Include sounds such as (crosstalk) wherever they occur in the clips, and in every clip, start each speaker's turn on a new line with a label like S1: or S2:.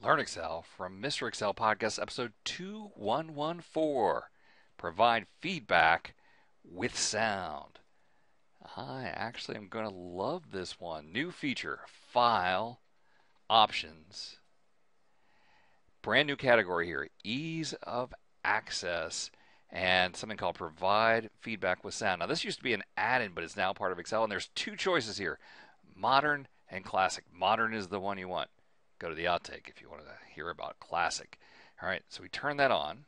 S1: Learn Excel from Mr. Excel Podcast, episode 2114. Provide feedback with sound. I actually am going to love this one. New feature File, Options. Brand new category here Ease of Access and something called Provide Feedback with Sound. Now, this used to be an add in, but it's now part of Excel, and there's two choices here Modern and Classic. Modern is the one you want go to the outtake if you want to hear about classic. All right, so we turn that on.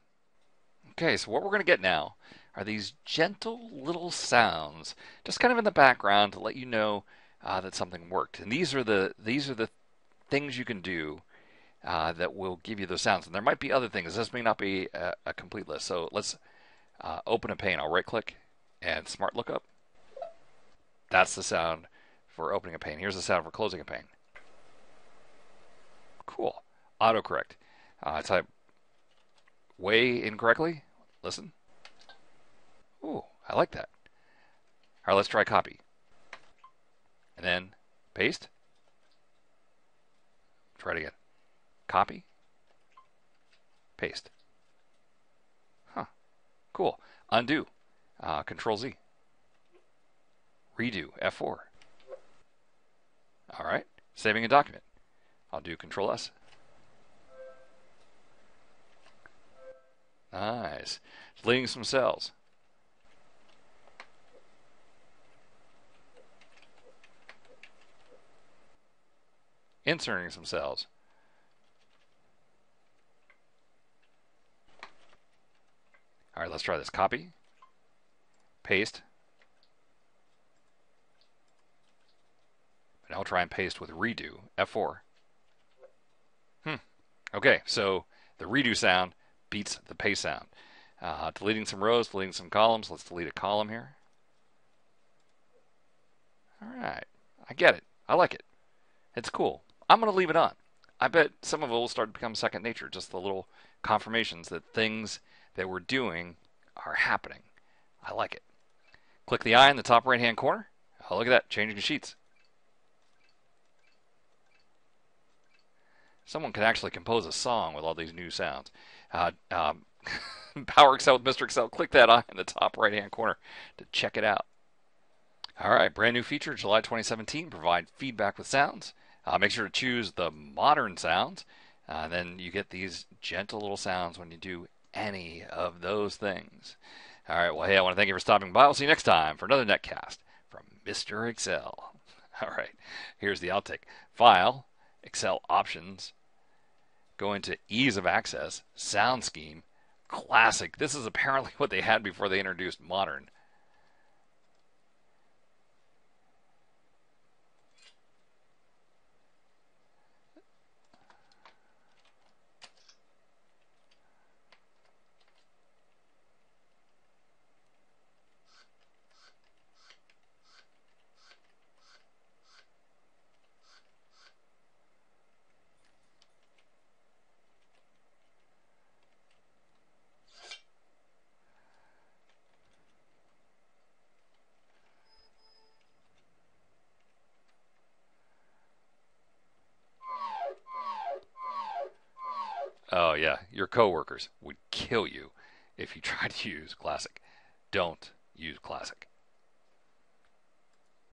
S1: Okay, so what we're going to get now are these gentle little sounds, just kind of in the background to let you know uh, that something worked. And these are the these are the things you can do uh, that will give you those sounds. And there might be other things. This may not be a, a complete list. So let's uh, open a pane. I'll right click and smart lookup. That's the sound for opening a pane. Here's the sound for closing a pane. Autocorrect. Uh, type way incorrectly. Listen. Ooh, I like that. All right, let's try copy. And then paste. Try it again. Copy. Paste. Huh. Cool. Undo. Uh, Control Z. Redo. F4. All right. Saving a document. I'll do Control S. Nice. Deleting some cells. Inserting some cells. All right, let's try this. Copy, paste. Now I'll try and paste with redo, F4. Hmm. Okay, so the redo sound beats the paste sound. Uh, deleting some rows, deleting some columns. Let's delete a column here. All right. I get it. I like it. It's cool. I'm going to leave it on. I bet some of it will start to become second nature, just the little confirmations that things that we're doing are happening. I like it. Click the eye in the top right hand corner. Oh, look at that, changing sheets. Someone could actually compose a song with all these new sounds. Uh, um, (laughs) Power Excel with Mr. Excel. Click that eye in the top right hand corner to check it out. All right, brand new feature, July 2017. Provide feedback with sounds. Uh, make sure to choose the modern sounds. Uh, then you get these gentle little sounds when you do any of those things. All right, well, hey, I want to thank you for stopping by. I'll see you next time for another netcast from Mr. Excel. (laughs) All right, here's the outtake File, Excel Options, go into ease of access, sound scheme, classic. This is apparently (laughs) what they had before they introduced modern. Oh yeah, your coworkers would kill you if you (laughs) tried to use Classic. Don't use Classic.